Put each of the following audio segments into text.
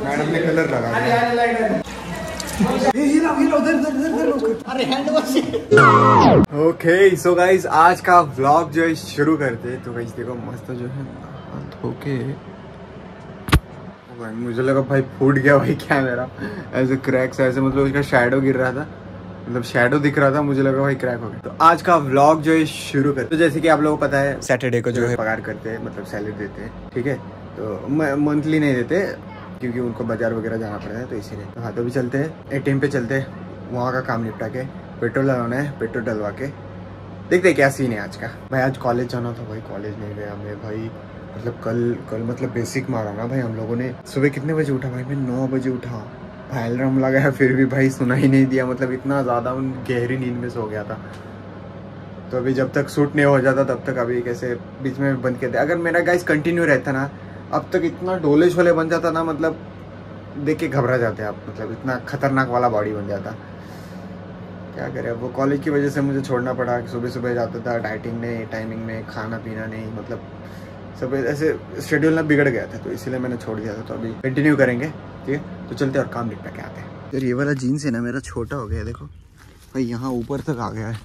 Madam ने colour लगा okay so guys आज का व्लॉग जो है शुरू करते हैं तो गाइज़ देखो मस्त जो है धोके भाई मुझे लगा भाई फूट गया भाई क्या मेरा ऐसे क्रैक्स ऐसे मतलब उसका शेडो गिर रहा था मतलब शेडो दिख रहा था मुझे लगा भाई क्रैक हो गया तो आज का व्लॉग जो है शुरू करते तो जैसे कि आप लोगों को पता है सैटरडे को जो है पगार करते हैं मतलब सैलरी देते हैं ठीक है तो मंथली नहीं देते क्योंकि उनको बाज़ार वगैरह जाना पड़ता है तो इसीलिए। तो हाँ तो भी चलते हैं ए पे चलते हैं, वहाँ का काम निपटा के, पेट्रोल लगाना है, पेट्रोल डलवा के। देखते क्या सीन है आज का। भाई, आज कॉलेज जाना था, भाई कॉलेज नहीं गया मैं, भाई मतलब कल कल मतलब बेसिक मारा ना भाई हम लोगों ने। सुबह कितने बजे उठा भाई? मैं नौ बजे उठा। अलार्म लगाया, फिर भी भाई सुना ही नहीं दिया मतलब इतना ज़्यादा उन गहरी नींद में सो गया था। तो अभी जब तक सूट नहीं हो जाता, तब तक अभी कैसे बीच में बंद कर दिया। अगर मेरा गाइस कंटिन्यू रहता ना अब तक इतना डोले शोले बन जाता ना मतलब देख के घबरा जाते आप मतलब इतना खतरनाक वाला बॉडी बन जाता। क्या करें, अब वो कॉलेज की वजह से मुझे छोड़ना पड़ा, सुबह सुबह जाता था डाइटिंग नहीं टाइमिंग में, खाना पीना नहीं मतलब सब ऐसे शेड्यूल ना बिगड़ गया था तो इसीलिए मैंने छोड़ दिया था तो अभी कंटिन्यू करेंगे, ठीक है? तो चलते और काम निपटा के आते हैं। ये वाला जीन्स है ना, मेरा छोटा हो गया, देखो। भाई, यहाँ ऊपर तक आ गया है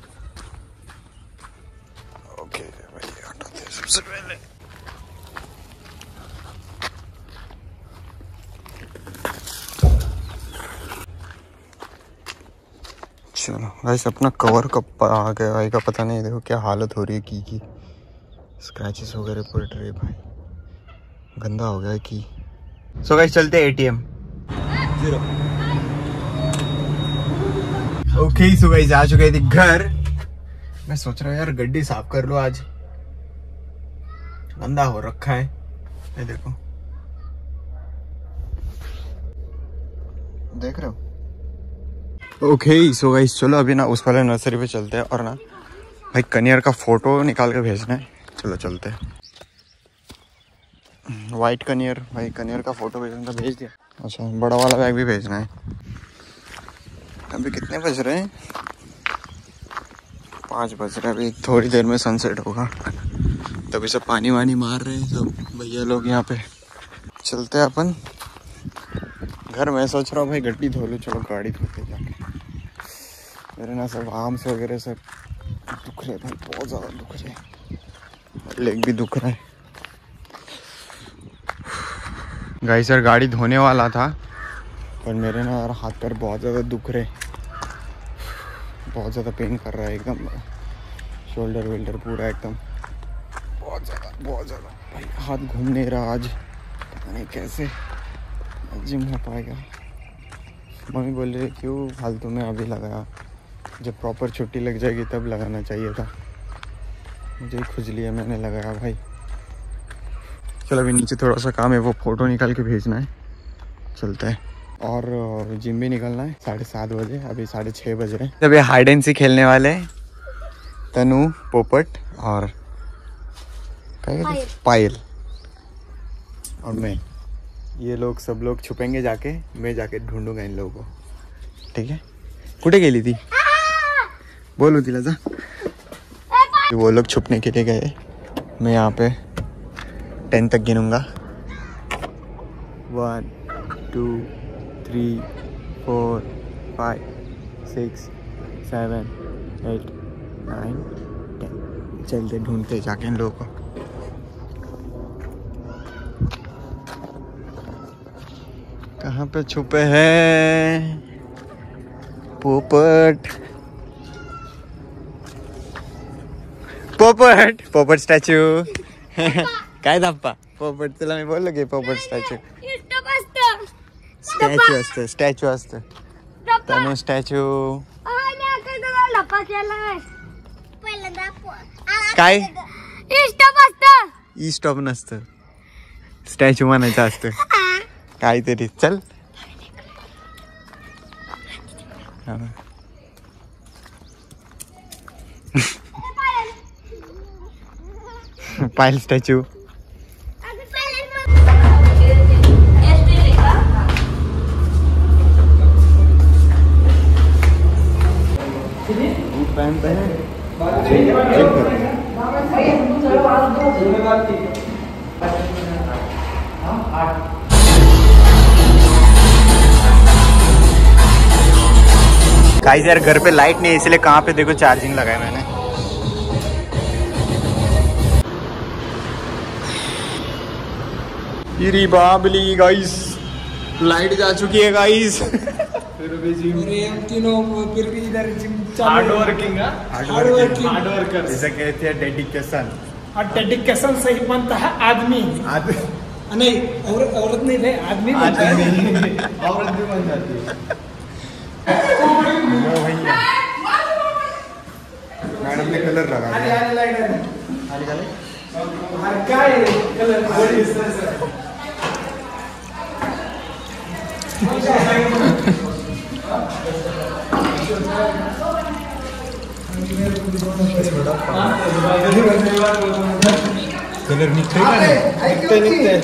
ओके भाई हटाते हैं सबसे पहले चलो। वैसे अपना कवर कब आ गया? भाई का पता नहीं देखो क्या हालत हो रही है की की। स्क्रैचेस वगैरह पड़ रहे भाई। गंदा हो गया की। सो गाइस चलते हैं ATM zero okay so guys आ चुके थे घर। मैं सोच रहा हूँ यार गड्डी साफ़ कर लो आज। गंदा हो रखा है। ये देखो। देख रहे हो? ओके सो गाइस चलो अभी ना उस वाले नर्सरी पे चलते हैं और ना भाई कनियर का फ़ोटो निकाल के भेजना है। चलो चलते हैं। वाइट कनियर भाई कनियर का फ़ोटो भेजना था, भेज दिया। अच्छा बड़ा वाला बैग भी भेजना है। अभी कितने बज रहे हैं? पाँच बज रहे हैं, अभी थोड़ी देर में सनसेट होगा। तभी सब पानी वानी मार रहे हैं सब, भैया लोग यहाँ पे। चलते हैं अपन। घर, में सोच रहा हूँ भाई गड्डी धो लो, चलो गाड़ी धोते जाके। मेरे ना सब आर्म्स वगैरह सब दुख रहे भाई बहुत ज़्यादा दुख रहे लेग भी दुख रहा है। गाई सर गाड़ी धोने वाला था। पर मेरे ना यार हाथ पर बहुत ज़्यादा दुख रहे बहुत ज़्यादा पेन कर रहा है एकदम। शोल्डर वेल्डर पूरा एकदम। बहुत ज़्यादा बहुत ज़्यादा। भाई हाथ घूम नहीं रहा आज। पता नहीं कैसे जिम हो पाएगा। मम्मी बोल रही क्यों फालतू में अभी लगाया? जब प्रॉपर छुट्टी लग जाएगी तब लगाना चाहिए था। मुझे खुजली है मैंने लगाया भाई। चलो अभी नीचे थोड़ा सा काम है वो फ़ोटो निकाल के भेजना है। चलता है। और जिम भी निकलना है। साढ़े सात बजे अभी साढ़े छः बज रहे हैं। जब ये हाइड एंड सी खेलने वाले हैं। तनु पोपट और पायल। और मैं। ये लोग सब लोग छुपेंगे जाके मैं जाके ढूंढूँगा इन लोगों को। ठीक है? कुटे गेली थी? बोलो तिला जा वो लोग छुपने के लिए गए। मैं यहाँ पे टेन तक गिनूँगा। One two three four five six seven eight nine ten चलते ढूंढते जाके इन लोगों को। कहाँ पे छुपे हैं? पोपट। पोपट पोपट स्टॅच्यू. काय धप्पा पोपट तुला मी बोललो की पोपट स्टॅच्यू. स्टॅच्यू असतं स्टॅच्यू असतं. तनु स्टॅच्यू. काय? ई स्टॉप नसतं. स्टॅच्यू म्हणायचं असतं. काहीतरी. चल. पायल स्टैचू। गाइस यार, घर पे लाइट नहीं है, इसलिए कहाँ पे देखो चार्जिंग लगाया मैंने। इरी बाबली गाइस लाइट जा चुकी है गाइस फिर भी जिम। हम तीनों फिर भी इधर gym hard working hard working hard worker जैसे कहते हैं डेडिकेशन और डेडिकेशन से ही बनता है आदमी। आज नहीं औरत औरत नहीं थे आदमी है। औरत भी बन जाती है। मैडम ने कलर लगा दिया। हर क्या है कलर। कलर निघतोय का नाही निघते निघते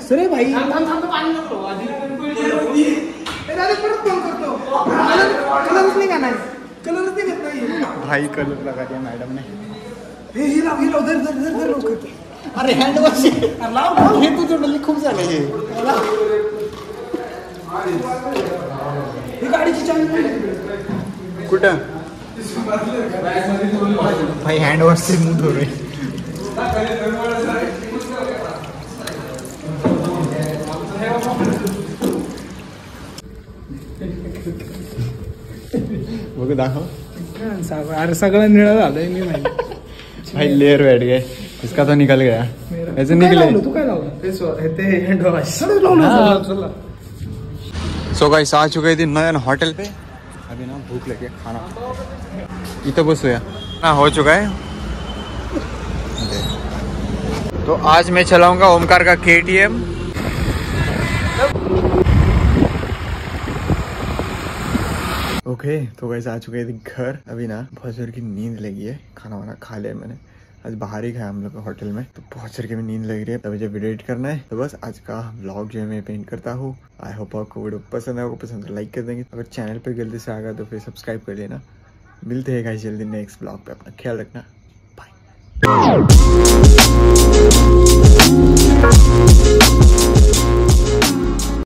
सुरे भाई कलरच नाही का नाही? कलरच नाही घेत नाही. भाई कलर लगा दिया मैडम ने. हे हे लाव हे लाव धर धर धर धर लवकर. अरे हँड वॉश लाव लाव. हे तुझं डल्ली खूप झालं हे. ही गाडीची चावी कुठं भाई हँड वॉश से मुंह धो बघू दाखव अरे सगळं निळं झालंय मी नाही भाई लेयर बैठ गए इसका तो निकल गया ऐसे निकले तू काय लावलं ते सो गाइस आ चुके थे नयन होटल पे अभी ना भूख लगी है खाना इथं बसूया ना हो चुका है तो आज मैं चलाऊँगा ओमकार का के टी एम ओके तो वैसे आ चुके थे घर। अभी ना, बहुत ज़ोर की नींद लगी है। खाना वाना खा लिया मैंने। आज बाहर ही खाया हम लोग होटल में। तो बहुत ज़ोर की नींद लग रही है। तभी जब वीडियो एडिट करना है तो बस आज का ब्लॉग जो है मैं पेंट करता हूँ। आई होप आपको वीडियो पसंद है। पसंद तो लाइक कर देंगे। अगर चैनल पे जल्दी से आगा तो फिर सब्सक्राइब कर लेना। मिलते हैं गाइस जल्दी नेक्स्ट ब्लॉग पे। अपना ख्याल रखना। बाय